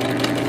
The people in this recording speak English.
Thank you.